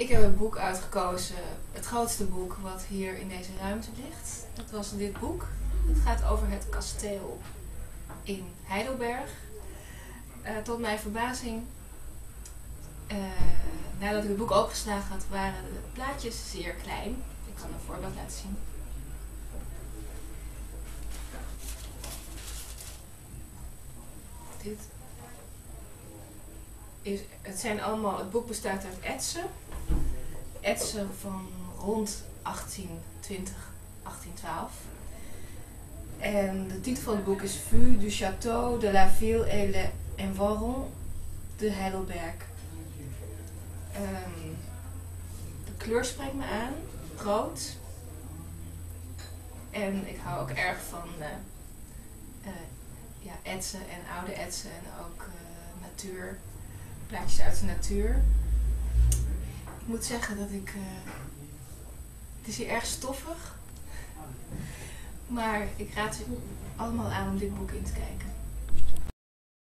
Ik heb een boek uitgekozen, het grootste boek wat hier in deze ruimte ligt. Dat was dit boek. Het gaat over het kasteel in Heidelberg. Uh, tot mijn verbazing, uh, nadat ik het boek opgeslagen had, waren de plaatjes zeer klein. Ik kan een voorbeeld laten zien. Dit is, het zijn allemaal, het boek bestaat uit etsen. Etsen van rond 1820, 1812. En de titel van het boek is Vue du Château de la Ville et le Environ de Heidelberg. Um, de kleur spreekt me aan, rood. En ik hou ook erg van uh, ja, etsen en oude etsen en ook uh, natuur plaatjes uit de natuur. Moet zeggen dat ik. Uh, het is hier erg stoffig. Maar ik raad u allemaal aan om dit boek in te kijken.